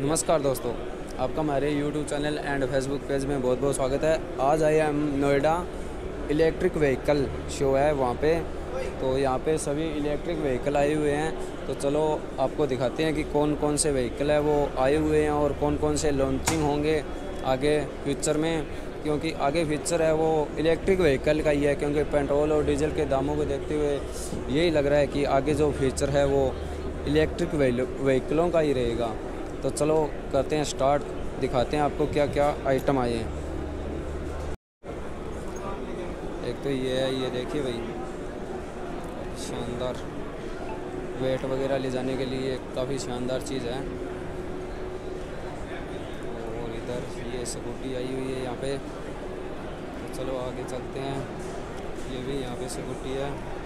नमस्कार दोस्तों, आपका हमारे YouTube channel and Facebook page में बहुत बहुत स्वागत है। आज आए हम नोएडा इलेक्ट्रिक व्हीकल शो है वहाँ पे। तो यहाँ पे सभी इलेक्ट्रिक व्हीकल आए हुए हैं। तो चलो आपको दिखाते हैं कि कौन कौन से व्हीकल है वो आए हुए हैं और कौन कौन से लॉन्चिंग होंगे आगे फ्यूचर में। क्योंकि आगे फ्यूचर है वो इलेक्ट्रिक व्हीकल का ही है, क्योंकि पेट्रोल और डीजल के दामों को देखते हुए यही लग रहा है कि आगे जो फ्यूचर है वो इलेक्ट्रिक व्हीकलों का ही रहेगा। तो चलो करते हैं स्टार्ट दिखाते हैं आपको क्या क्या आइटम आए हैं। एक तो ये है, ये देखिए भाई। शानदार। वेट वगैरह ले जाने के लिए काफ़ी शानदार चीज़ है। और इधर ये स्कूटी आई हुई है यहाँ पे। तो चलो आगे चलते हैं। ये भी यहाँ पे स्कूटी है।